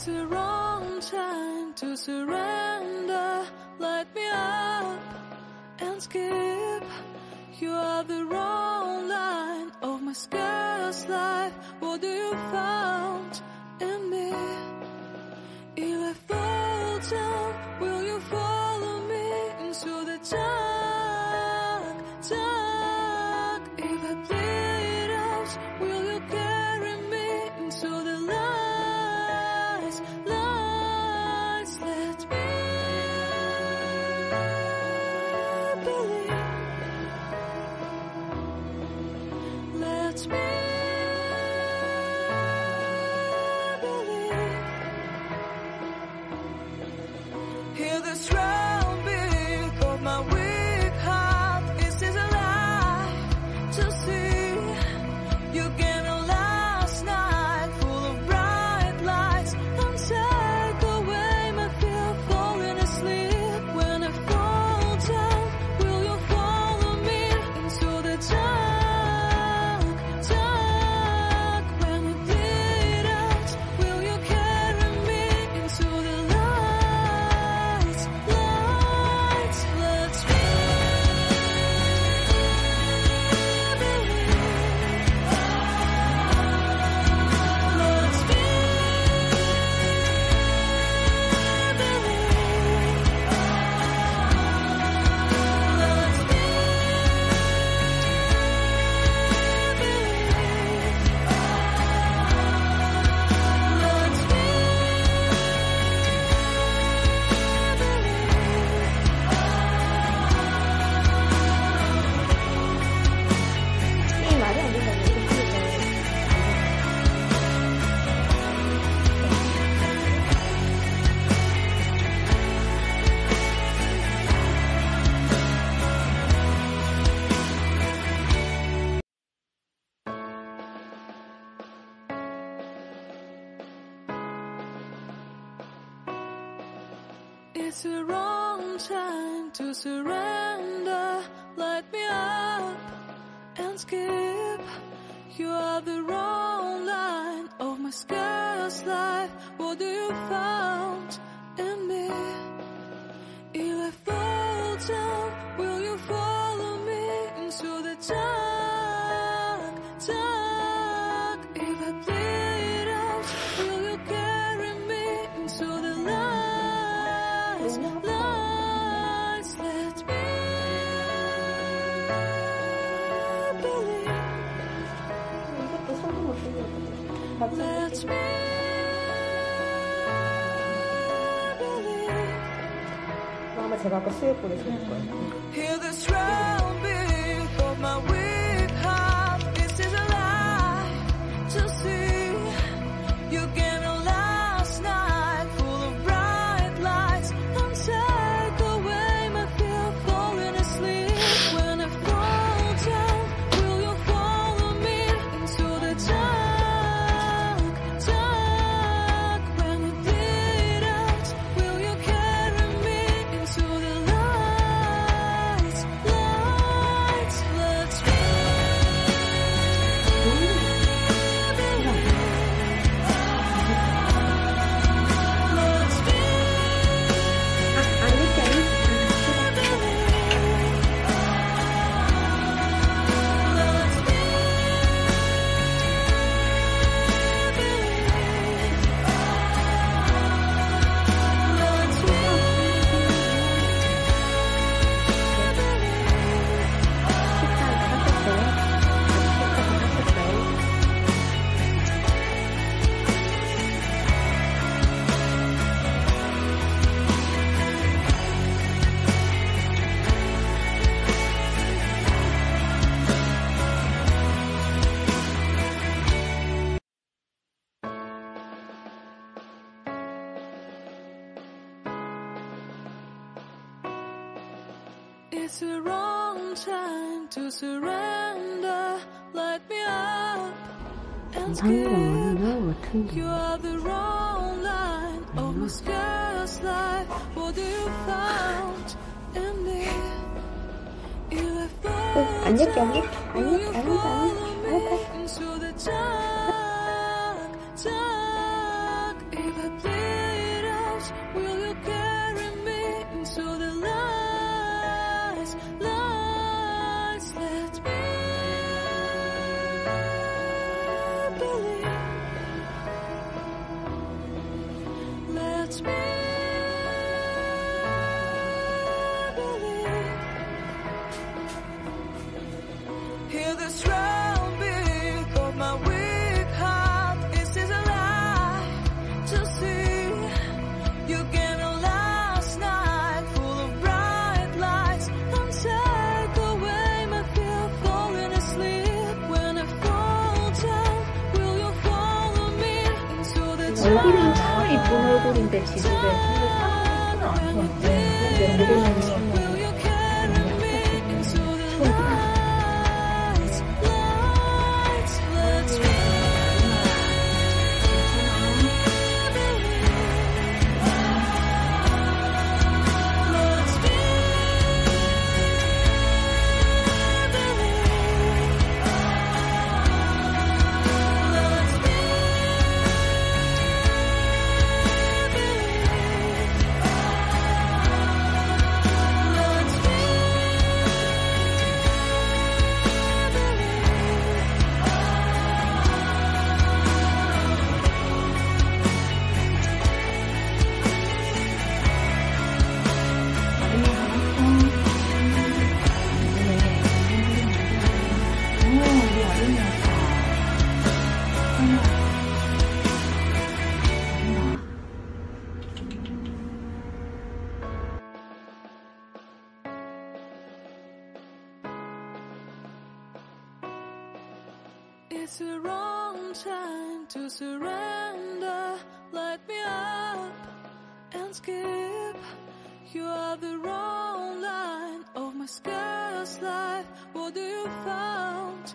It's the wrong time to surrender. Light me up and skip. You are the wrong line of my scarce life. What do you found in me? If I fall down, will you follow me into the dark, dark? If I bleed out, will you carry It's the wrong time to surrender. Light me up and skip. You are the wrong line of my scarce life. What do you found in me? If I fall down, will you follow me into the dark, 아마 제가 아까 수액보다 좋을 거예요 It's the wrong time to surrender. Light me up and skip. 같은데 You are the wrong line of my scarce life. What do you found in me? If I fall 안 엮여 안 엮여 down, 안 will 엮여 you 안 엮여 follow 안 me 얼굴은 참 이쁜 얼굴인데 지금 왜? 아, 나. 근데 모르는 It's the wrong time to surrender. Light me up and skip. You are the wrong line of my scarce life. What do you found?